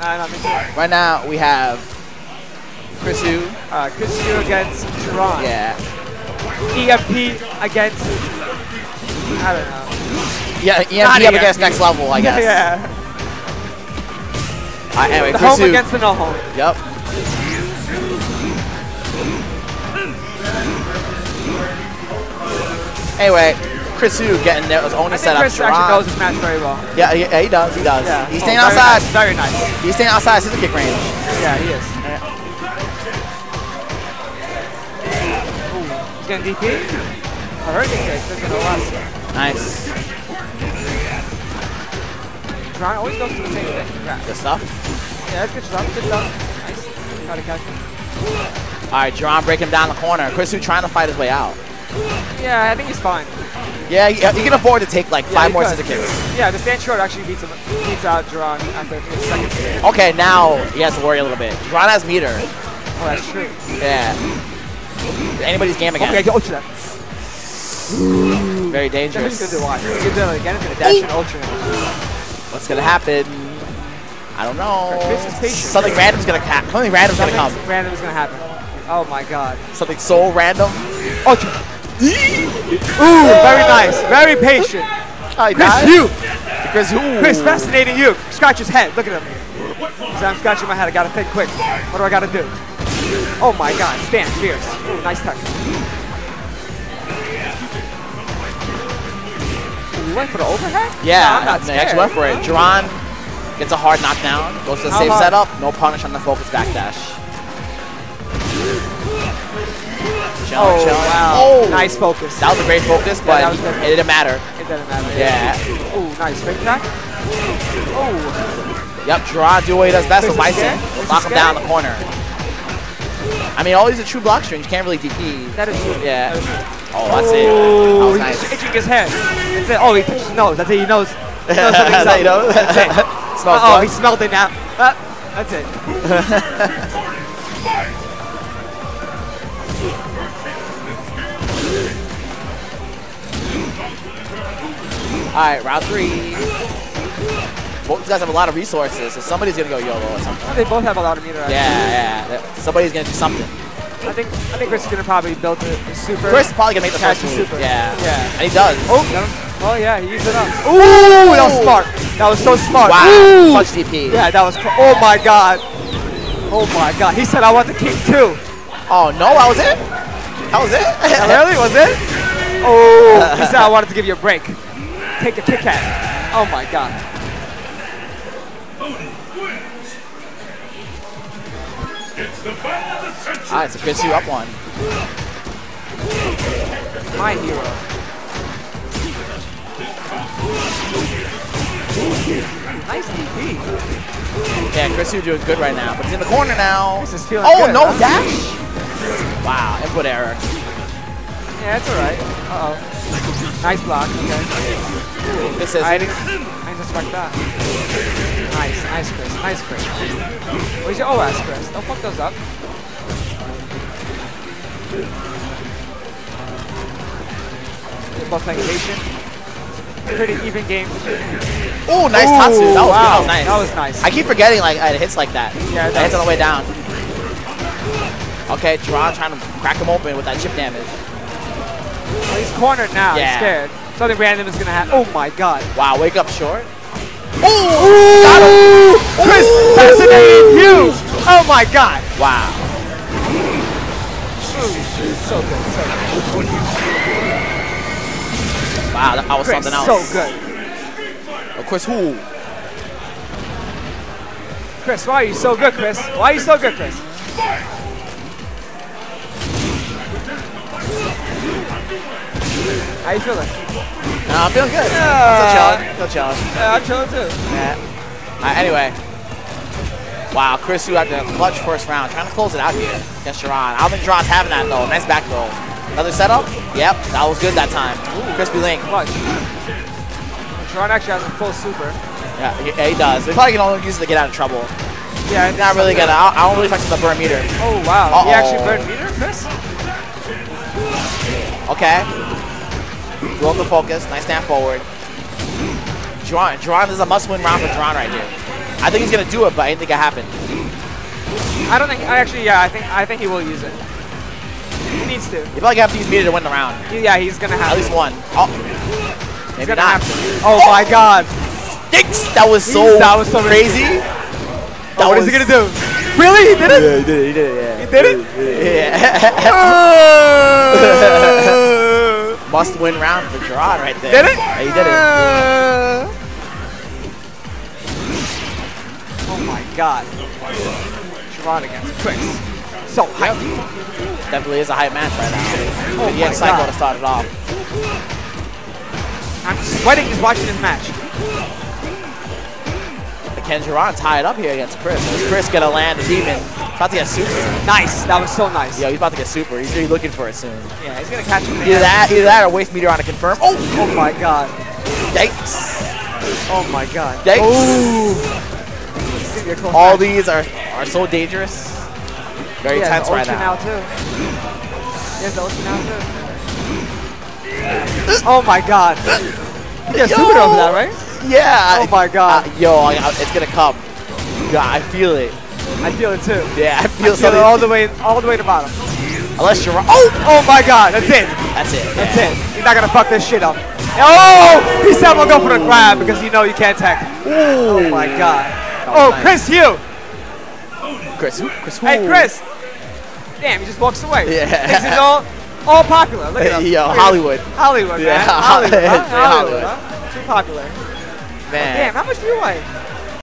Uh, no. Right now we have Chris Hu. Uh, Chris Hu against Tron. Yeah. EFP against. I don't know. Yeah, Not EMP up EMP. against next level, I guess. yeah. Uh, anyway, The Chris home Hu. against the no home. Yep. Anyway, Chris Hu getting there was only I set up. Chris actually knows his match very well. Yeah, yeah, yeah, he does. He does. Yeah. He's Oh, staying very outside. Nice, very nice. He's staying outside scissor kick range. Yeah, he is. Ooh, he's getting DP. A hurricane kick. That's gonna last. Nice. Tron always goes for the same thing. Yeah, Good stuff. yeah that's good stuff. Good stuff. Nice. Try to catch him. All right, Jerron break him down the corner. Chris Hu trying to fight his way out. Yeah, I think he's fine. Yeah, he, he can afford to take like Yeah, five more could. scissor kicks. Yeah, the stand short actually beats him. Beats out Duran after the second stand. Okay, now he has to worry a little bit. Jerron has meter. Oh, that's true. Yeah. Anybody's game again. Okay, ultra that. Very dangerous. gonna watch. He's gonna do it again. He's gonna dash and ultra. What's gonna happen? I don't know. Chris is patient. Something random's gonna ha- something random's gonna come. Something random is gonna happen. Oh my god. Something so random. Ultra. Ooh, very nice. Very patient. He Chris died? Hu. Chris Hu. Chris, fascinating you. Scratch his head. Look at him. So I'm scratching my head. I gotta think quick. What do I gotta do? Oh my god. Stand. Fierce. Ooh, nice touch. You went for the overhead? Yeah, No, I'm not scared. went for it. Jerron gets a hard knockdown, goes to the How safe hard? setup, no punish on the focus backdash. Oh, wow. Oh, Nice focus. That was a great focus, but good. it didn't matter. It doesn't matter. Yeah. Oh, nice. Fake attack. Oh, Yep, Gerard do what he does best with Bison. Lock him down in the corner. I mean, all these are true block strings. You can't really DP. that is true. Yeah. That is true. Oh, that's it. That Oh, was he's nice. just itching his head. That's it. Oh, he touched his nose. That's it. He knows. He knows something's up. That's it. Smells oh, blood. he smelled it now. Uh, that's it. All right, round three. Both these guys have a lot of resources, so somebody's gonna go YOLO or something. They both have a lot of meter. Yeah, yeah. Somebody's gonna do something. I think I think Chris is gonna probably build the, the super. Chris is probably gonna make the first move. super. Yeah. Yeah. And he does. Oh, oh yeah, he used it up. Ooh, that was smart. That was so smart. Wow. Ooh. Clutch DP. Yeah, that was. Oh my god. Oh my god. He said I want the king too. Oh no, that was it. That was it. Really? Was it? Oh, he said I wanted to give you a break. Take a kick Kat. Oh my god. Ah, it's so Chris, you up one. My hero. Nice DP. Yeah, Chris, you doing good right now, but he's in the corner now. This is feeling Oh good, no, huh? dash. Wow, input error. Yeah, it's alright. Uh oh. Nice block. Okay. This is. I didn't, I didn't expect that. Nice, nice, Chris. Nice, Chris. Where's your OS, Chris? Don't fuck those up. Both playing patient. Pretty even game. Oh, nice Ooh, Tatsu. That was, wow. that was nice. That was nice. I keep forgetting like it hits like that. Yeah, it it hits on the way down. Okay, Teron trying to crack him open with that chip damage. Well, he's cornered now. Yeah. He's scared. Something random is gonna happen. Oh my god. Wow, wake up short. Ooh! Got him! Chris, fascinating you! Oh my god! Wow. So good, so good. Wow, that, that was Chris, something else. so good. Oh, Chris, who? Chris, why are you so good, Chris? Why are you so good, Chris? How you feeling? No, I'm feeling good. Yeah. Still chilling. Still chilling. Yeah, I'm chilling too. Yeah. Right, anyway. Wow, Chris, you had the clutch first round. Trying to close it out here against Sharon. I don't think Sharon's having that, though. Nice back throw. Another setup? Yep, that was good that time. Crispy Link. Clutch. Tron actually has a full super. Yeah, he, yeah, he does. They probably can only use it to get out of trouble. Yeah, Not really gonna. I, I don't really touch the burn meter. Oh wow, he Uh-oh. actually burned meter, Chris? Okay. Roll the focus. Nice stand forward. Dron this is a must-win round for Dron right here. I think he's gonna do it, but anything can happen. I don't think. I actually, yeah, I think I think he will use it. He needs to. You you have to use meter to win the round. Yeah, he's gonna have. At to. least one. Oh, He's maybe not. have to. Oh, my God. Dicks! That was so, That was so crazy. Oh, what is he gonna do? Really? He did it? Yeah, he did it. He did it. Yeah. He did it? Yeah. Must win round for Gerard right there. Did it? Yeah, he did it. Oh my god. Gerard against Chris. So hype. Definitely is a hype match right now. Oh But he had my Psycho God. to start it off. I'm sweating just watching this match. But Ken Gerard tied up here against Chris. Is Chris gonna land a demon? About to get super. Nice. That was so nice. Yo, he's about to get super. He's really looking for it soon. Yeah, he's gonna catch him. Either that, either that, or waste meter on to confirm. Oh, Oh my god. yikes! Oh my god. Yikes! It's gonna be a close All match. these are are so dangerous. Very yeah, tense right now. now too. Yes, the Ultra now too. Oh my god. Yeah, Yo! super over that, right? Yeah. Oh my God. Uh, yo, I- I- it's gonna come. God, I feel it. I feel it too. Yeah, I I feel feel it all the way, all the way to bottom. Unless you're oh, Oh my god, that's it. that's it. That's yeah. it. You're not gonna fuck this shit up. Oh! He said we'll go for the grab because you know you can't tech. Oh my god. Oh, nice. Chris Hu. Chris. Chris, who? Hey, Chris. Damn, he just walks away. Yeah. Thinks he's all, all popular. Look at him. Yo. Hollywood. Hollywood, Yeah, man. Hollywood? Hollywood. Hollywood, huh? Too popular. Man. Damn, how much do you weigh?